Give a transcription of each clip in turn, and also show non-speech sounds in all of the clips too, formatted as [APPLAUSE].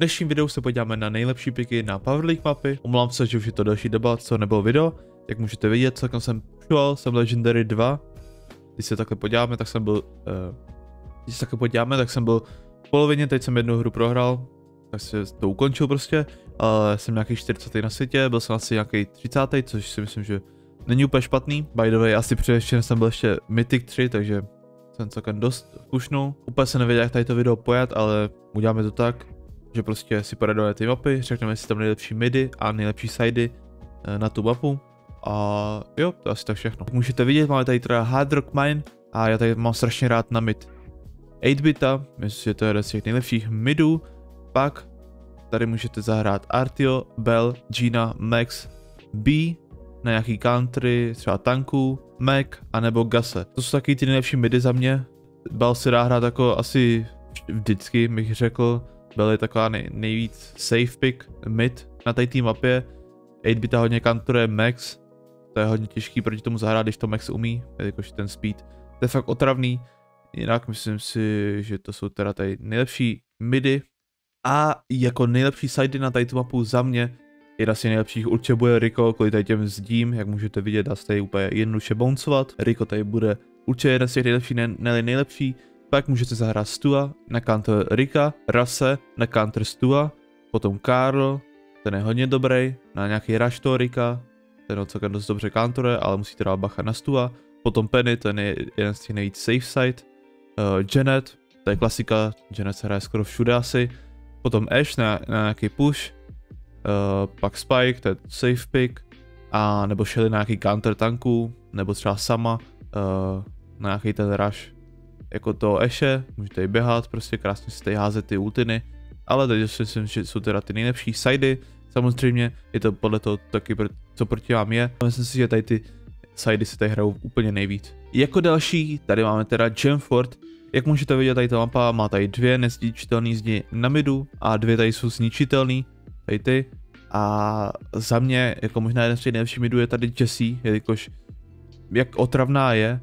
dnešním videu se podíváme na nejlepší piky na Power League mapy. Omlouvám se, že už je to další doba, co nebylo video. Jak můžete vidět, celkem jsem pušoval, jsem Legendary 2. Když se takhle podíváme, tak jsem byl... Uh, když se takhle podíváme, tak jsem byl v polovině, teď jsem jednu hru prohrál. Tak se to ukončil prostě. Ale jsem nějaký 40. na světě, byl jsem asi nějaký 30. což si myslím, že není úplně špatný. By the way, asi především jsem byl ještě Mythic 3, takže jsem celkem dost pušnul. Úplně se nevěděl, jak tady to video pojat, ale uděláme to tak, že prostě si poradujeme ty mapy, řekneme si tam nejlepší midy a nejlepší sidy eh, na tu mapu. A jo, to asi tak všechno. Můžete vidět, máme tady teda Hard Rock Mine a já tady mám strašně rád na mid 8-bita, myslím, že to je jeden z těch nejlepších midů. Pak tady můžete zahrát Artio, Bell, Gina, Max, B, na nějaký country, třeba tanku, Mac, anebo Gase. To jsou taky ty nejlepší midy za mě. Bell se dá hrát jako asi vždycky, bych řekl. Je taková nej, nejvíc safe pick mid na té mapě. 8-bita hodně counteruje Max, to je hodně těžký proti tomu zahrát, když to Max umí, jakož ten speed. To je fakt otravný, jinak myslím si, že to jsou teda tady nejlepší midy. A jako nejlepší sidey na tady tu mapu za mě Jedna z nejlepších určitě bude Rico, kvůli tady těm zdím, jak můžete vidět, dá se tady úplně jednoduše bouncovat. Rico tady bude určitě jeden z těch nejlepších, ne, ne nejlepší. Pak můžete zahrát Stua na counter Rika, Rase na counter Stua, potom Karl, ten je hodně dobrý, na nějaký rush toho Rika, ten ho celkem dost dobře counteruje, ale musíte dát bacha na Stua. Potom Penny, ten je jeden z těch nejvíc safe side. Uh, Janet, to je klasika, Janet se hraje skoro všude asi. Potom Ash na, na nějaký push, uh, pak Spike, to je safe pick, a nebo šeli na nějaký counter tanku, nebo třeba sama uh, na nějaký ten rush jako to Eše, můžete i běhat, prostě krásně si tady házet ty ultiny, ale teď si myslím, že jsou teda ty nejlepší sidy, samozřejmě je to podle toho taky, co proti vám je, myslím si, že tady ty sidy se tady hrajou úplně nejvíc. Jako další, tady máme teda Gemford, jak můžete vidět, tady ta mapa má tady dvě nezničitelné zdi na midu a dvě tady jsou zničitelné, tady ty. A za mě, jako možná jeden z těch nejlepších midů je tady Jesse, jelikož jak otravná je,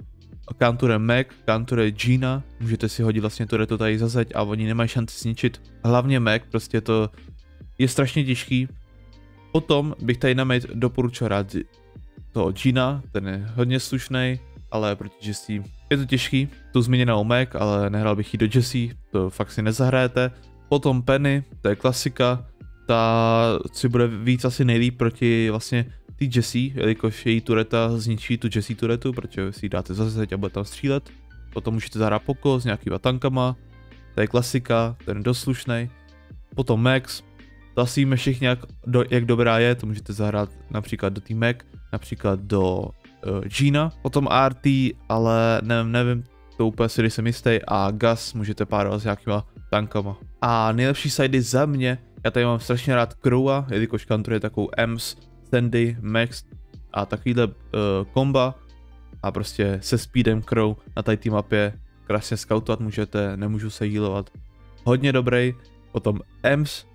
Kanture Mac, Kanture Gina, můžete si hodit vlastně to tady za zeď a oni nemají šanci zničit. Hlavně Mac, prostě to je strašně těžký. Potom bych tady na doporučil rád toho Gina, ten je hodně slušný, ale proti Jesse je to těžký. Tu zmíněnou Mac, ale nehrál bych ji do Jesse, to fakt si nezahrajete. Potom Penny, to je klasika, ta si bude víc asi nejlíp proti vlastně ty Jessie, jelikož její tureta zničí tu Jessie turetu, protože si ji dáte zase a bude tam střílet. Potom můžete zahrát poko s nějakýma tankama, to je klasika, ten je dost slušný. Potom Max, to asi víme všichni, jak, do, jak dobrá je, to můžete zahrát například do tým Mac, například do uh, Gina. Potom RT, ale nevím, nevím, to úplně si jsem jistý, a Gas můžete párovat s nějakýma tankama. A nejlepší sidy za mě já tady mám strašně rád Crowa, jelikož kantruje takovou Ems, Sandy, Max a takovýhle uh, komba a prostě se speedem Crow na tady té mapě. Krásně scoutovat můžete, nemůžu se healovat. Hodně dobrý, potom Ems,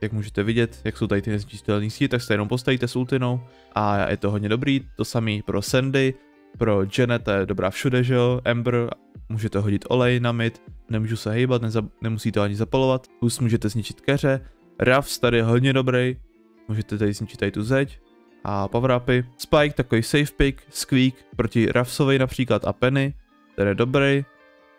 jak můžete vidět, jak jsou tady ty nezničitelné síly, tak se jenom postavíte s ultinou a je to hodně dobrý, to samý pro Sandy, pro Janet je dobrá všude, že jo, Ember, můžete hodit olej na mid, nemůžu se hejbat, nemusíte ani zapalovat, plus můžete zničit keře, Ruffs tady je hodně dobrý, můžete tady zničit tady tu zeď. A power upy. Spike, takový safe pick, Squeak proti Ruffsovi například a Penny, ten je dobrý.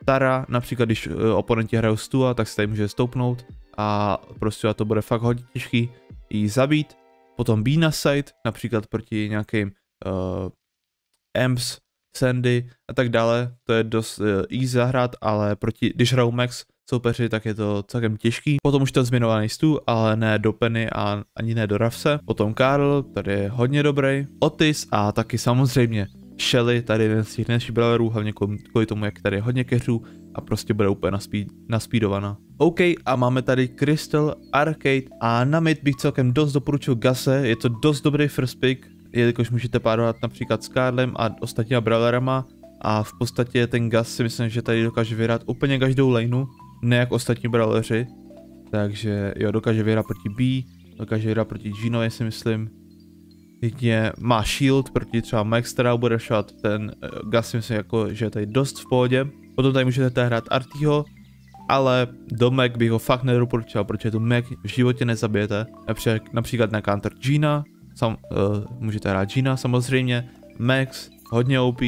Tara, například když uh, oponenti hrajou Stua, tak se tady může stoupnout a prostě to bude fakt hodně těžký jí zabít. Potom Bina side, například proti nějakým uh, Amps, Sandy a tak dále, to je dost uh, easy zahrát, ale proti, když hrajou Max, soupeři, tak je to celkem těžký. Potom už ten zmiňovaný Stu, ale ne do Penny a ani ne do Rafse. Potom Karl, tady je hodně dobrý. Otis a taky samozřejmě Shelly, tady jeden z těch nejlepších brawlerů, hlavně kvůli tomu, jak tady je hodně keřů a prostě bude úplně naspí, naspídovaná. OK, a máme tady Crystal, Arcade a na mid bych celkem dost doporučil Gase, je to dost dobrý first pick, jelikož můžete párovat například s Karlem a ostatníma brawlerama a v podstatě ten Gas si myslím, že tady dokáže vyhrát úplně každou laneu, ne jak ostatní brawleři. Takže jo, dokáže vyhrát proti B, dokáže vyhrát proti Gino, si myslím. Jedině má shield proti třeba Max, která bude shot, ten uh, Gus si myslím jako, že je tady dost v pohodě. Potom tady můžete hrát Artyho ale do Mac bych ho fakt nedoporučil, protože tu Mac v životě nezabijete. Například, například na counter Gina, sam, uh, můžete hrát Gina samozřejmě, Max, hodně OP,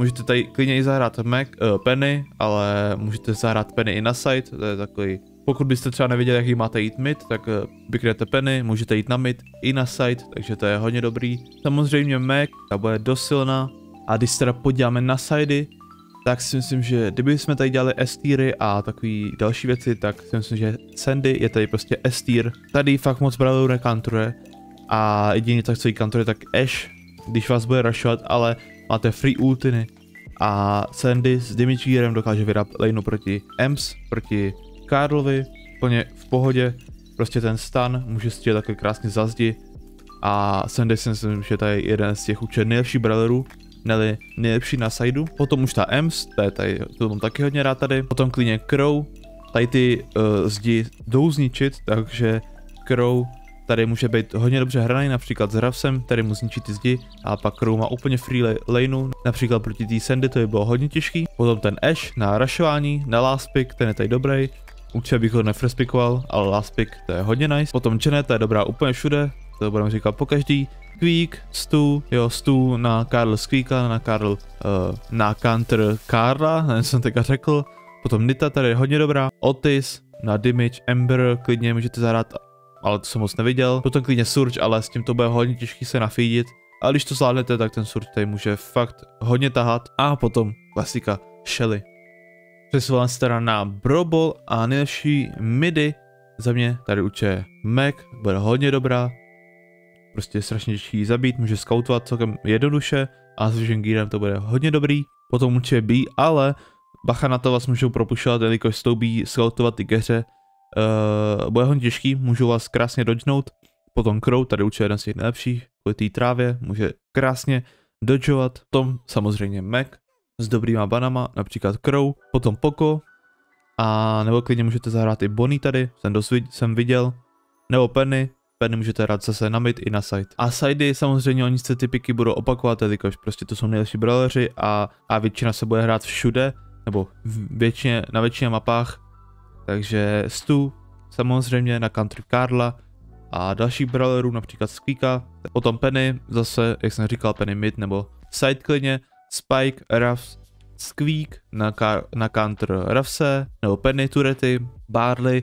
můžete tady klidně i zahrát Mac, uh, Penny, ale můžete zahrát Penny i na site, to je takový pokud byste třeba nevěděli, jaký máte jít mid, tak eh, penny, můžete jít na mid i na side, takže to je hodně dobrý. Samozřejmě Mac, ta bude dost silná. A když se teda podíváme na sidey, tak si myslím, že kdyby jsme tady dělali s a takový další věci, tak si myslím, že Sandy je tady prostě s -tier. Tady fakt moc brawlerů nekantruje a jediný tak, co jí kantruje, tak Ash, když vás bude rushovat, ale máte free ultiny. A Sandy s Dimitriem dokáže vydat laneu proti Ems, proti Karlovi, plně v pohodě, prostě ten stan může střílet takhle krásně za zdi a Sandy si myslím, že to je jeden z těch určitě nejlepších brawlerů, neli nejlepší na sideu. Potom už ta Ems, to je tady, to mám taky hodně rád tady. Potom klidně Crow, tady ty uh, zdi jdou zničit, takže Crow tady může být hodně dobře hraný, například s Ravsem, který mu zničí ty zdi, a pak Crow má úplně free laneu, například proti té Sandy to by bylo hodně těžký. Potom ten Ash na rushování, na last pick, ten je tady dobrý, Určitě bych ho nefrespikoval, ale last pick to je hodně nice. Potom Janet, to je dobrá úplně všude, to budeme říkat po každý. Squeak, Stu, jo, Stu na Karl Squeaka, na Karl, uh, na Counter Karla, [LAUGHS] nevím, jsem teďka řekl. Potom Nita, tady je hodně dobrá. Otis, na Dimage, Ember, klidně můžete zahrát, ale to jsem moc neviděl. Potom klidně Surge, ale s tím to bude hodně těžký se nafeedit. A když to zvládnete, tak ten Surge tady může fakt hodně tahat. A potom klasika Shelly. Přesouvám se teda na Brobol a nejlepší midi za mě tady určitě Mac, bude hodně dobrá. Prostě strašně těžký zabít, může scoutovat celkem jednoduše a s Vision Gearem to bude hodně dobrý. Potom určitě B, ale bacha na to vás můžou propušovat, jelikož s tou B scoutovat ty keře uh, bude hodně těžký, můžou vás krásně dodžnout. Potom Crow, tady určitě jeden z těch nejlepších, kvůli té trávě, může krásně dodžovat. Potom samozřejmě Mac, s dobrýma banama, například Crow, potom Poco, a nebo klidně můžete zahrát i Bonnie tady, jsem, dost jsem viděl, nebo Penny, Penny můžete hrát zase na mid i na side. A sidey samozřejmě oni se ty piky budou opakovat, jelikož prostě to jsou nejlepší brawleři a, a většina se bude hrát všude, nebo většině, na většině mapách, takže Stu samozřejmě na country Karla a dalších brawlerů, například Squeaka, potom Penny, zase, jak jsem říkal, Penny mid nebo side klidně, Spike, Ruffs, Squeak na, na counter Ruffse, nebo Penny Turety, Barley,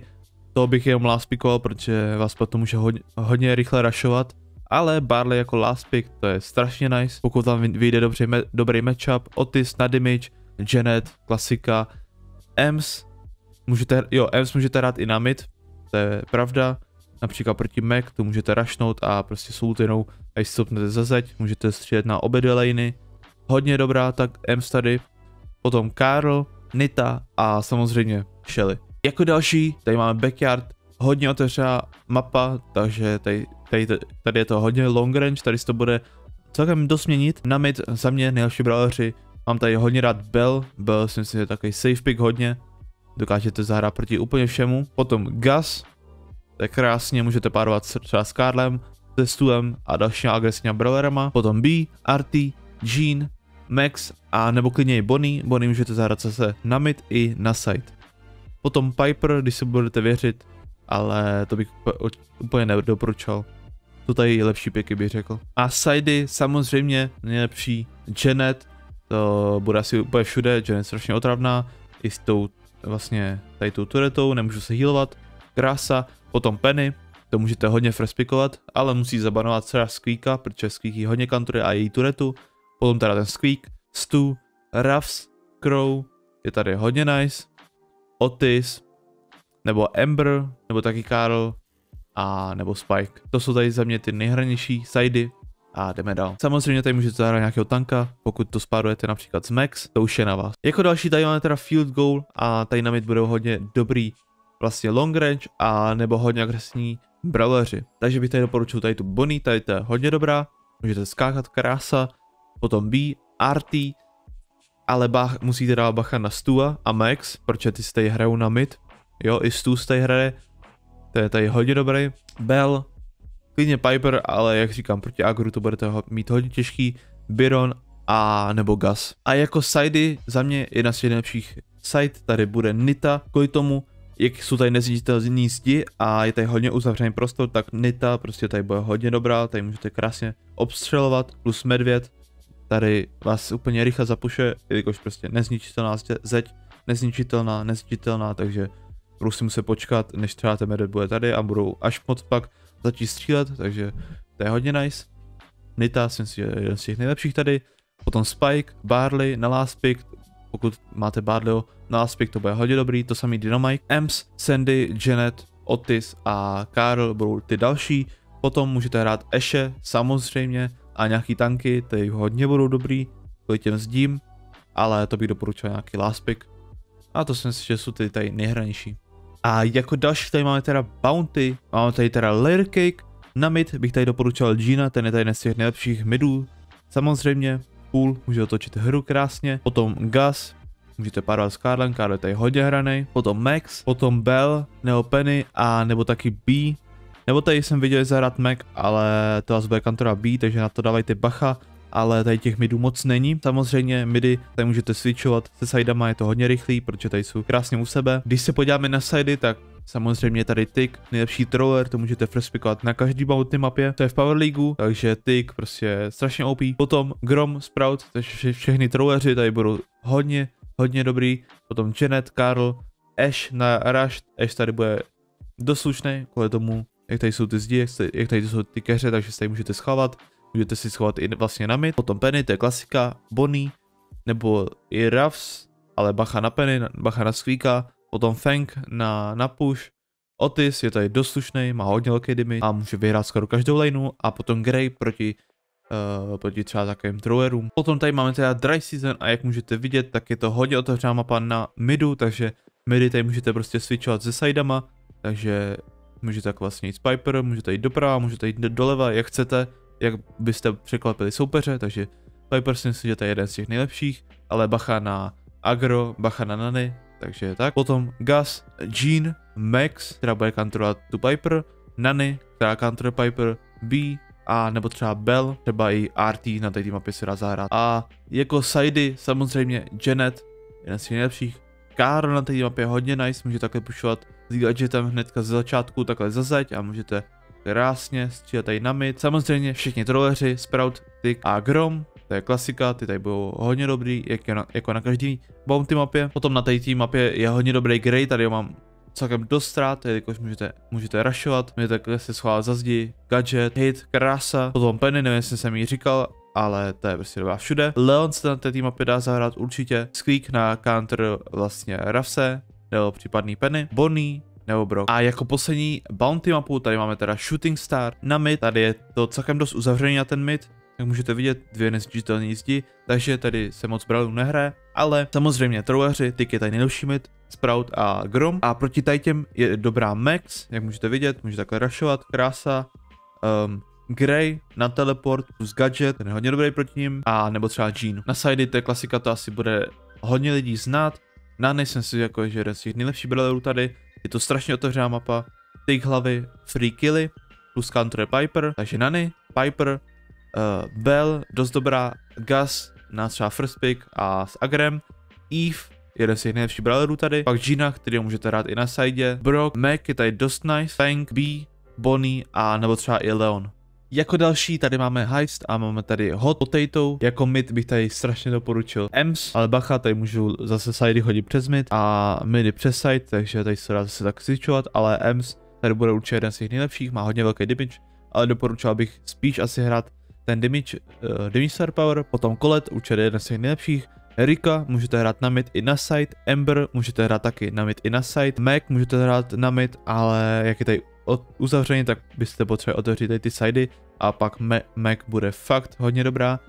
to bych jenom last pickoval, protože vás potom může hodně, hodně rychle rushovat, ale Barley jako last pick, to je strašně nice, pokud vám vyjde dobře, me, dobrý matchup, Otis na damage, Janet, klasika, Ems, můžete, jo, Ems můžete hrát i na mid, to je pravda, například proti Mac, to můžete rushnout a prostě s ultinou, až stopnete za zeď, můžete střílet na obě dvě laney, hodně dobrá, tak Ems tady, potom Karl, Nita a samozřejmě Shelly. Jako další, tady máme Backyard, hodně otevřená mapa, takže tady, tady, tady je to hodně long range, tady se to bude celkem dost měnit. Na mid za mě nejlepší brawleři, mám tady hodně rád Bell, Bell si myslím, že je takový safe pick hodně, dokážete zahrát proti úplně všemu. Potom Gus, to je krásně, můžete párovat třeba s Karlem, se Stulem a dalšíma agresivníma brawlerama. Potom B, Arty, Jean, Max a nebo klidně i Bonnie. Bonnie můžete zahrát zase na mid i na side. Potom Piper, když se budete věřit, ale to bych úplně nedoporučoval. To tady je lepší piky bych řekl. A sidey samozřejmě nejlepší Janet, to bude asi úplně všude, Janet je strašně otravná, i s tou vlastně tady tou turetou, nemůžu se healovat, krása, potom Penny, to můžete hodně frespikovat, ale musí zabanovat třeba Squeaka, protože Squeak hodně kantruje a její turetu, Potom teda ten Squeak, Stu, Ruffs, Crow, je tady hodně nice, Otis, nebo Ember, nebo taky Karl, a nebo Spike. To jsou tady za mě ty nejhranější sidey a jdeme dál. Samozřejmě tady můžete zahrát nějakého tanka, pokud to spárujete například z Max, to už je na vás. Jako další tady máme teda Field Goal a tady na mid budou hodně dobrý vlastně long range a nebo hodně agresivní brawleři. Takže bych tady doporučil tady tu Bonnie, tady to je hodně dobrá, můžete skákat krása, potom B, RT, ale bach, musíte dát bacha na Stua a Max, protože ty si tady hrajou na mid, jo, i Stu tady hraje, to je tady hodně dobrý, Bell, klidně Piper, ale jak říkám, proti Agru to budete mít hodně těžký, Byron a nebo Gas. A jako sidey za mě jedna z nejlepších side tady bude Nita, kvůli tomu, jak jsou tady nezničitelné zdi a je tady hodně uzavřený prostor, tak Nita prostě tady bude hodně dobrá, tady můžete krásně obstřelovat, plus medvěd, tady vás úplně rychle zapuše, jelikož prostě nezničitelná zeď, nezničitelná, nezničitelná, takže budou si počkat, než třeba ten medvěd bude tady a budou až moc pak začít střílet, takže to je hodně nice. Nita, si myslím, že je jeden z těch nejlepších tady. Potom Spike, Barley, na last pick, pokud máte Barleyho na last pick, to bude hodně dobrý, to samý Dynamite. Ems, Sandy, Janet, Otis a Karl budou ty další. Potom můžete hrát Ashe, samozřejmě, a nějaký tanky, ty hodně budou dobrý, kvůli těm zdím, ale to bych doporučil nějaký last pick. A to si myslím, že jsou ty tady nejhranější. A jako další tady máme teda Bounty, máme tady teda Layer Cake, na mid bych tady doporučoval Gina, ten je tady z těch nejlepších midů. Samozřejmě, Pool, může otočit hru krásně. Potom Gus, můžete párovat s Karlem, Karl je tady hodně hraný. Potom Max, potom Bell, nebo Penny a nebo taky B. Nebo tady jsem viděl zahrát Mac, ale to vás bude kantora B, takže na to dávajte bacha ale tady těch midů moc není. Samozřejmě midy tady můžete switchovat se sidama, je to hodně rychlý, protože tady jsou krásně u sebe. Když se podíváme na sidy, tak Samozřejmě tady Tick, nejlepší troller, to můžete first pickovat na každý bounty mapě, to je v Power League, takže Tick prostě strašně OP. Potom Grom, Sprout, takže vše, všechny trolleři tady budou hodně, hodně dobrý. Potom Janet, Karl, Ash na Rush, Ash tady bude doslušný, kvůli tomu, jak tady jsou ty zdi, jak, jak tady jsou ty keře, takže se tady můžete schovat. Můžete si schovat i vlastně na mid. Potom Penny, to je klasika, Bonnie, nebo i Ruffs, ale bacha na Penny, bacha na Squeaka. Potom Fang na, na push. Otis je tady doslušný, má hodně velký damage a může vyhrát skoro každou laneu. A potom Grey proti Uh, proti třeba takovým throwerům. Potom tady máme teda dry season a jak můžete vidět, tak je to hodně otevřená mapa na midu, takže midy tady můžete prostě switchovat se sidama, takže můžete tak vlastně jít z Piper, můžete jít doprava, můžete jít doleva, jak chcete, jak byste překvapili soupeře, takže Piper si myslím, že to je jeden z těch nejlepších, ale bacha na agro, bacha na nany, takže tak. Potom Gus, Jean, Max, která bude kontrolovat tu Piper, Nany, která kontroluje Piper, B, a nebo třeba Bell, třeba i RT na té mapě se dá zahrát. A jako sidy samozřejmě Janet, jeden z těch nejlepších. Karl na té mapě je hodně nice, může takhle pušovat s gadgetem hnedka ze začátku takhle za zeď a můžete krásně střílet tady na mid. Samozřejmě všichni trolleři, Sprout, Tick a Grom, to je klasika, ty tady budou hodně dobrý, jako na, jako na každý bounty mapě. Potom na té mapě je hodně dobrý Grey, tady ho mám celkem dost ztrát, jelikož můžete, můžete rushovat, můžete se schválit za zdi, gadget, hit, krása, potom Penny, nevím, jestli jsem jí říkal, ale to je prostě dobrá všude. Leon se na té mapě dá zahrát určitě, Squeak na counter vlastně Rafse, nebo případný Penny, Bonnie, nebo bro. A jako poslední bounty mapu, tady máme teda Shooting Star na mid, tady je to celkem dost uzavřený na ten mid, jak můžete vidět, dvě nezničitelné jízdy, takže tady se moc bralů nehraje, ale samozřejmě trojaři, ty je tady nejlepší mid, Sprout a Grom. A proti těm je dobrá Max, jak můžete vidět, může takhle rushovat, krása. Um, Grey na teleport plus gadget, ten je hodně dobrý proti ním, a nebo třeba Jean. Na sidey, to je klasika, to asi bude hodně lidí znát. Na nejsem si jako, že jeden z těch nejlepších brawlerů tady, je to strašně otevřená mapa, Take hlavy, free killy, plus counter Piper, takže Nany, Piper, uh, Bell, dost dobrá, Gus na třeba first pick a s Agrem, Eve, jeden z těch nejlepších brawlerů tady, pak Gina, který můžete hrát i na side, Brock, Mac je tady dost nice, Fang, B, Bonnie a nebo třeba i Leon. Jako další tady máme Heist a máme tady Hot Potato. Jako mid bych tady strašně doporučil Ems, ale bacha, tady můžu zase sidey hodit přes mid a midy přes side, takže tady se dá zase tak switchovat, ale Ems tady bude určitě jeden z těch nejlepších, má hodně velký damage, ale doporučoval bych spíš asi hrát ten damage, uh, damage star power, potom Colette, určitě jeden z těch nejlepších, Rika můžete hrát na mid i na side, Ember můžete hrát taky na mid i na side, Mac můžete hrát na mid, ale jak je tady uzavřený, tak byste potřebovali otevřít tady ty sidey a pak Mac bude fakt hodně dobrá.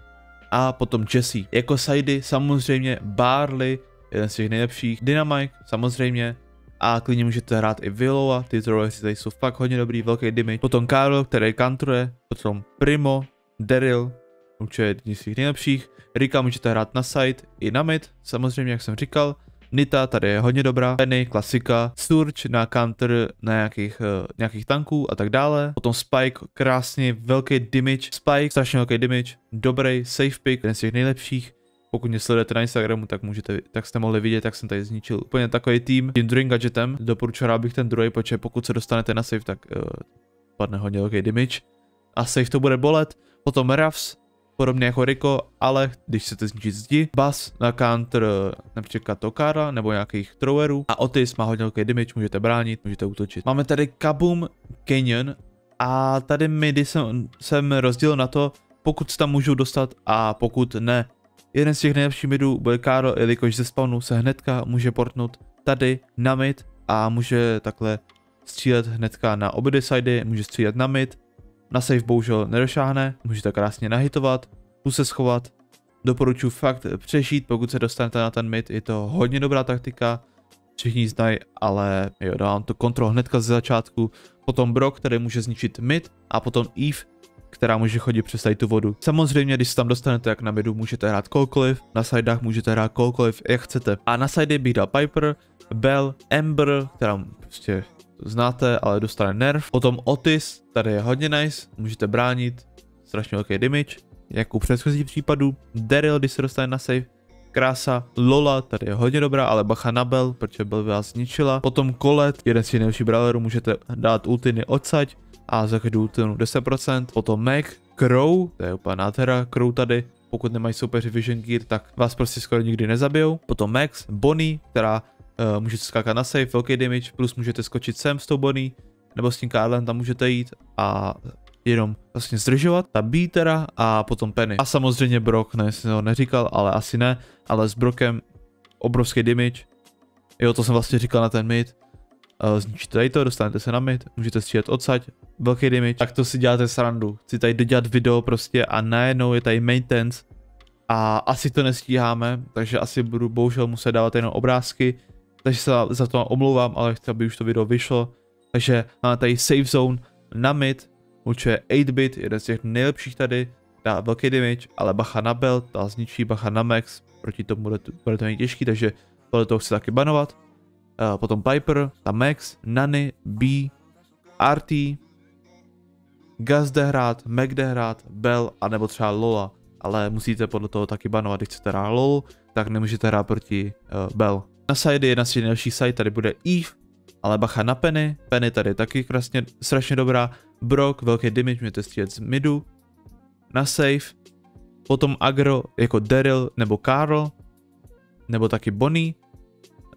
A potom Jesse. Jako sidy samozřejmě Barley, jeden z těch nejlepších, Dynamite samozřejmě, a klidně můžete hrát i Willowa, ty trolleři tady jsou fakt hodně dobrý, velký damage. Potom Karl, který kantruje, potom Primo, Daryl, určitě jedni z těch nejlepších. Rika můžete hrát na side i na mid, samozřejmě jak jsem říkal. Nita tady je hodně dobrá, Penny, klasika, Surge na counter na nějakých, uh, nějakých tanků a tak dále. Potom Spike, krásně velký damage, Spike, strašně velký damage, dobrý, safe pick, jeden z těch nejlepších. pokud mě sledujete na Instagramu, tak můžete, tak jste mohli vidět, jak jsem tady zničil úplně takový tým tím druhým gadgetem. Doporučuji, bych ten druhý, protože pokud se dostanete na save, tak uh, padne hodně velký damage. A save to bude bolet. Potom Ruffs, podobně jako Rico, ale když chcete zničit zdi, Bas na counter například Tokara nebo nějakých throwerů a Otis má hodně velký damage, můžete bránit, můžete útočit. Máme tady Kaboom Canyon a tady midi jsem, jsem rozdělil na to, pokud se tam můžou dostat a pokud ne. Jeden z těch nejlepších midů bude Karl, jelikož ze spawnu se hnedka může portnout tady na mid a může takhle střílet hnedka na obě sidy, může střílet na mid, na save bohužel nedošáhne, můžete krásně nahitovat, tu se schovat. Doporučuji fakt přežít, pokud se dostanete na ten mid, je to hodně dobrá taktika, všichni znají, ale jo, dávám to kontrol hnedka ze začátku. Potom Brock, který může zničit mid a potom Eve, která může chodit přes tady tu vodu. Samozřejmě, když se tam dostanete jak na midu, můžete hrát kohokoliv, na sidech můžete hrát kohokoliv, jak chcete. A na side bych dal Piper, Bell, Ember, která prostě znáte, ale dostane nerv. Potom Otis, tady je hodně nice, můžete bránit, strašně velký damage, jako u předchozích případů. Daryl, když se dostane na save, krása. Lola, tady je hodně dobrá, ale bacha na Bell, protože Bell vás zničila. Potom Colette, jeden z nejlepších brawlerů, můžete dát ultiny odsaď a za každou ultinu 10%. Potom Mac, Crow, to je úplně nádhera, Crow tady, pokud nemají soupeři Vision Gear, tak vás prostě skoro nikdy nezabijou. Potom Max, Bonnie, která uh, můžete skákat na safe, velký damage, plus můžete skočit sem s tou Bonnie, nebo s tím Karlem tam můžete jít a jenom vlastně zdržovat, ta B teda a potom Penny. A samozřejmě Brock, ne, jsem ho neříkal, ale asi ne, ale s Brockem obrovský damage. Jo, to jsem vlastně říkal na ten mid. Uh, zničíte tady to, dostanete se na mid, můžete střílet odsaď, velký damage, tak to si děláte srandu. Chci tady dodělat video prostě a najednou je tady maintenance a asi to nestíháme, takže asi budu bohužel muset dávat jenom obrázky, takže se za to omlouvám, ale chci, aby už to video vyšlo. Takže máme tady safe zone na mid, určuje 8-bit, jeden z těch nejlepších tady, dá velký damage, ale bacha na belt, ta zničí, bacha na max, proti tomu bude, bude to těžký, takže tohle toho chci taky banovat. Uh, potom Piper, ta Max, Nany, B, RT, Gus jde hrát, Mac jde hrát, Bell, anebo třeba Lola, ale musíte podle toho taky banovat, když chcete hrát LOL, tak nemůžete hrát proti uh, Bell. Na side je jedna z nejlepších side, tady bude Eve, ale bacha na Penny, Penny tady je taky krásně, strašně dobrá, Brock, velký damage, můžete střílet z midu, na safe, potom agro jako Daryl nebo Carl, nebo taky Bonnie,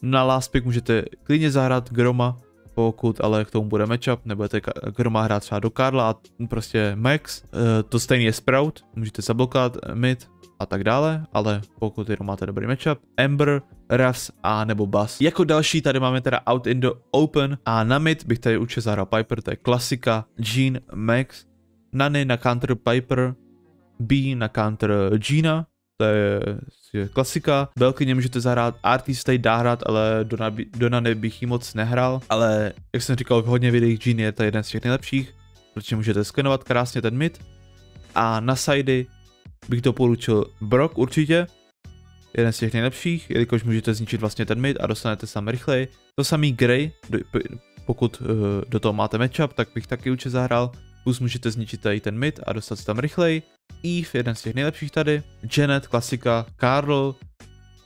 na last pick můžete klidně zahrát Groma, pokud ale k tomu bude matchup, nebudete Groma hrát třeba do Karla a prostě Max, e, to stejně je Sprout, můžete zablokovat mid a tak dále, ale pokud jenom máte dobrý matchup, Ember, Ruffs a nebo Bass. Jako další tady máme teda Out in the Open a na mid bych tady určitě zahrál Piper, to je klasika, Jean, Max, Nany na counter Piper, B na counter Gina, to je, je klasika. Belkyně můžete zahrát, Artist tady dá hrát, ale do, nabi, do Nany bych jí moc nehrál, ale jak jsem říkal v hodně videích, Jean je to jeden z těch nejlepších, protože můžete skenovat krásně ten mid. A na sidey bych doporučil Brock určitě, jeden z těch nejlepších, jelikož můžete zničit vlastně ten mid a dostanete tam rychleji. To samý Grey, pokud uh, do toho máte matchup, tak bych taky určitě zahrál. Plus můžete zničit tady ten mid a dostat se tam rychleji. Eve, jeden z těch nejlepších tady. Janet, klasika. Carl,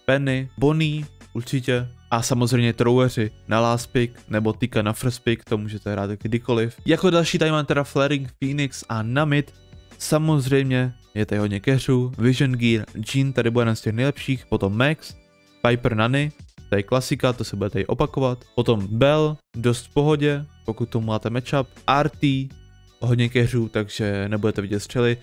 Penny, Bonnie, určitě. A samozřejmě troweri na last pick nebo Tika na first pick, to můžete hrát kdykoliv. Jako další tady mám teda Flaring, Phoenix a Namid. Samozřejmě je tady hodně keřů, Vision Gear, Jean tady bude jeden z těch nejlepších, potom Max, Piper Nany, tady klasika, to se bude tady opakovat, potom Bell, dost v pohodě, pokud tomu máte matchup, RT, hodně keřů, takže nebudete vidět střely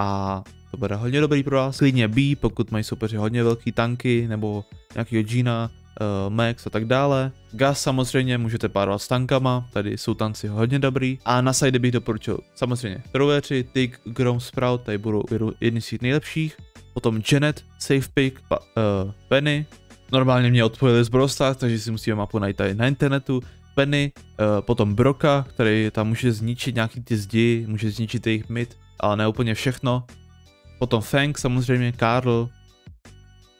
a to bude hodně dobrý pro vás. Klidně B, pokud mají soupeři hodně velký tanky nebo nějakýho Gina, uh, Max a tak dále. Gas samozřejmě můžete párovat s tankama, tady jsou tanci hodně dobrý. A na side bych doporučil samozřejmě Troveři, Tick, Grom Sprout, tady budou jedni z těch nejlepších. Potom Janet, Safe Pick, pa, uh, Penny. Normálně mě odpojili z Brostars, takže si musíme mapu najít tady na internetu. Penny, uh, potom Broka, který tam může zničit nějaký ty zdi, může zničit jejich mid, ale ne úplně všechno. Potom Fang samozřejmě, Karl,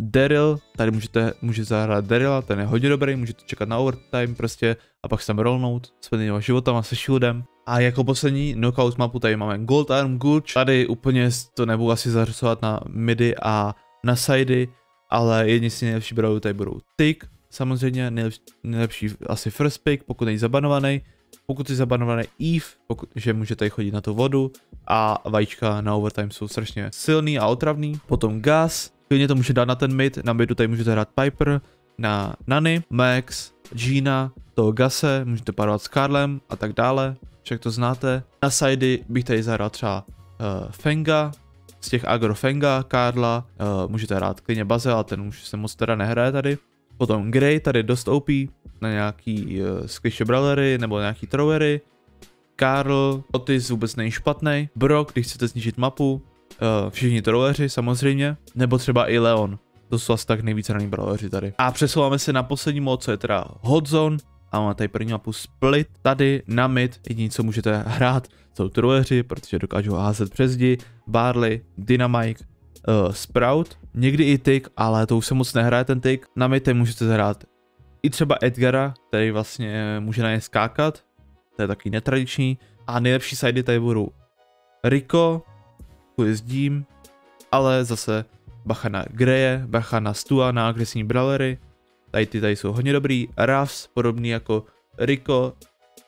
Daryl, tady můžete, můžete zahrát Daryla, ten je hodně dobrý, můžete čekat na overtime prostě a pak se tam rollnout s životem životama se shieldem. A jako poslední knockout mapu tady máme Gold Arm Gulch, tady úplně to nebudu asi zarysovat na midi a na sidey, ale jedni si nejlepší brawlery tady budou Tick, samozřejmě nejlepší, nejlepší asi first pick, pokud není zabanovaný, pokud je zabanovaný Eve, pokud, že můžete chodit na tu vodu a vajíčka na overtime jsou strašně silný a otravný. Potom Gas, klidně to může dát na ten mid, na midu tady můžete hrát Piper, na Nany, Max, Gina, toho Gase, můžete parovat s Karlem a tak dále, však to znáte. Na sidey bych tady zahrál třeba uh, Fenga, z těch agro Fenga, Karla, uh, můžete hrát klidně Baze, ale ten už se moc teda nehraje tady. Potom Grey, tady dost OP, na nějaký uh, squishy brawlery nebo nějaký throwery. Karl, Otis vůbec není špatný. Brock, když chcete snížit mapu. Uh, všichni trolleři samozřejmě. Nebo třeba i Leon. To jsou asi tak nejvíce raný brawleři tady. A přesouváme se na poslední mod, co je teda Hot Zone. A máme tady první mapu Split. Tady na mid jediný, co můžete hrát, jsou trolleři, protože dokážou házet přes zdi. Barley, Dynamite, uh, Sprout, někdy i Tick, ale to už se moc nehraje ten Tick. Na mid můžete hrát i třeba Edgara, který vlastně může na ně skákat, to je taky netradiční. A nejlepší sidey tady budou Rico, kvůli zdím, ale zase bacha na Greje, bacha na Stua, na agresivní brawlery, tady ty tady jsou hodně dobrý, Ruffs, podobný jako Rico,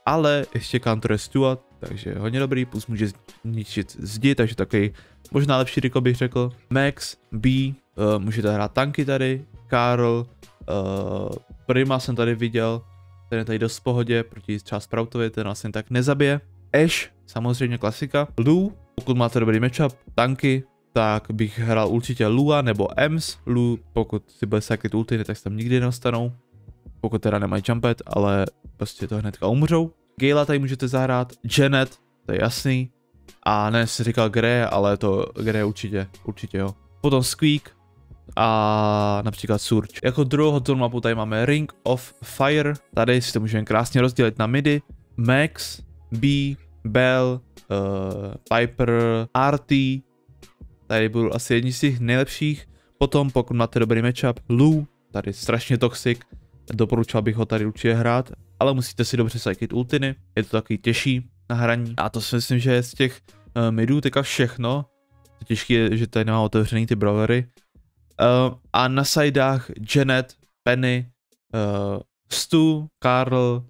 ale ještě counter Stua, takže hodně dobrý, plus může zničit zdi, takže takový možná lepší Rico bych řekl. Max, B, uh, můžete hrát tanky tady, Karl, uh, Prima jsem tady viděl, ten je tady dost v pohodě, proti třeba Sproutovi, ten vlastně tak nezabije. Ash, samozřejmě klasika. Lu, pokud máte dobrý matchup, tanky, tak bych hrál určitě Lua nebo Ems. Lu, pokud si bude sakit ulty, tak se tam nikdy nedostanou. Pokud teda nemají jumpet, ale prostě to hnedka umřou. Gala tady můžete zahrát, Janet, to je jasný. A ne, si říkal Grey, ale to Grey určitě, určitě jo. Potom Squeak, a například Surge. Jako druhou hotovou mapu tady máme Ring of Fire, tady si to můžeme krásně rozdělit na midi, Max, B, Bell, uh, Piper, RT, tady budou asi jedni z těch nejlepších, potom pokud máte dobrý matchup, Lu, tady strašně toxic, doporučoval bych ho tady určitě hrát, ale musíte si dobře sajkit ultiny, je to takový těžší na hraní. A to si myslím, že je z těch uh, midů teďka všechno, těžké je, že tady nemá otevřený ty brawlery, Uh, a na sidách Janet, Penny, uh, Stu, Carl,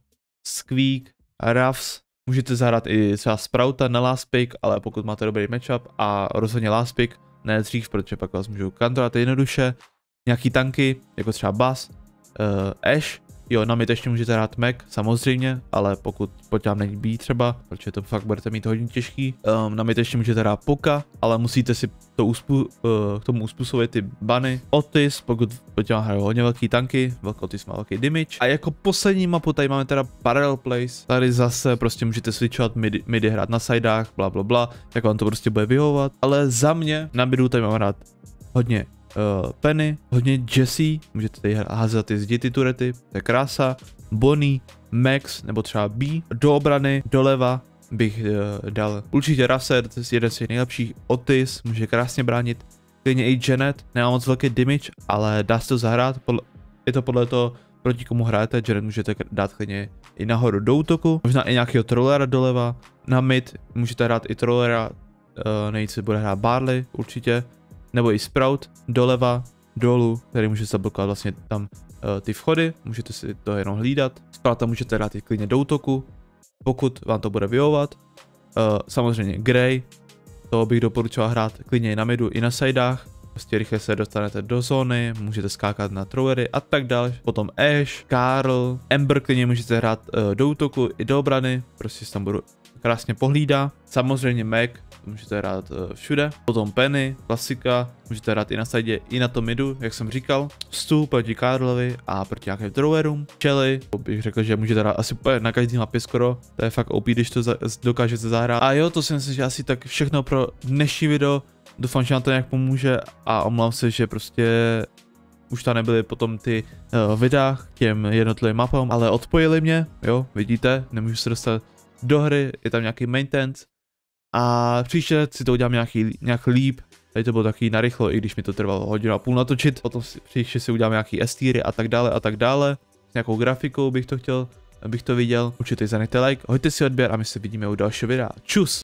Squeak, Ruffs. Můžete zahrát i třeba Sprouta na last pick, ale pokud máte dobrý matchup a rozhodně last pick, ne dřív, protože pak vás můžou kantrovat jednoduše. Nějaký tanky, jako třeba Bass, uh, Ash, Jo, na mě ještě můžete hrát Mac, samozřejmě, ale pokud po těm není být třeba, protože to fakt budete mít hodně těžký. Um, na mě ještě můžete hrát Poka, ale musíte si to uspu, uh, k tomu uspůsobit ty bany. Otis, pokud po těm hrajou hodně velký tanky, velký Otis má velký damage. A jako poslední mapu tady máme teda Parallel Place. Tady zase prostě můžete switchovat midi, midi hrát na sidách, bla bla bla, jak vám to prostě bude vyhovovat. Ale za mě na midu tady mám hrát hodně uh, Penny, hodně Jesse, můžete tady házet ty zdi ty turety, to je krása, Bonnie, Max nebo třeba B, do obrany, doleva bych uh, dal určitě je jeden z těch nejlepších, Otis, může krásně bránit, klidně i Janet, nemá moc velký damage, ale dá se to zahrát, podle, je to podle toho, proti komu hrajete, Janet můžete dát klidně i nahoru do útoku, možná i nějakého trollera doleva, na mid můžete hrát i trollera, uh, nejvíc bude hrát Barley určitě, nebo i Sprout doleva, dolů, který může zablokovat vlastně tam uh, ty vchody, můžete si to jenom hlídat. Sprouta můžete dát i klidně do útoku, pokud vám to bude vyhovovat. Uh, samozřejmě Grey, to bych doporučoval hrát klidně i na midu, i na sidách. Prostě rychle se dostanete do zóny, můžete skákat na throwery a tak dále. Potom Ash, Karl, Ember klidně můžete hrát uh, do útoku i do obrany, prostě tam budu krásně pohlídá. Samozřejmě Mac, můžete hrát uh, všude. Potom Penny, klasika, můžete hrát i na sidě, i na tom midu, jak jsem říkal. Stu proti Karlovi a proti nějakým throwerům. Shelly, bych řekl, že můžete hrát asi na každý mapě skoro. To je fakt OP, když to za dokážete zahrát. A jo, to si myslím, že asi tak všechno pro dnešní video. Doufám, že nám to nějak pomůže a omlouvám se, že prostě už tam nebyly potom ty uh, videa k těm jednotlivým mapám, ale odpojili mě, jo, vidíte, nemůžu se dostat do hry, je tam nějaký maintenance a příště si to udělám nějaký, nějak líp, tady to bylo taky narychlo, i když mi to trvalo hodinu a půl natočit, potom si, příště si udělám nějaký estýry a tak dále a tak dále, s nějakou grafikou bych to chtěl, bych to viděl, určitě zanechte like, hoďte si odběr a my se vidíme u dalšího videa, čus!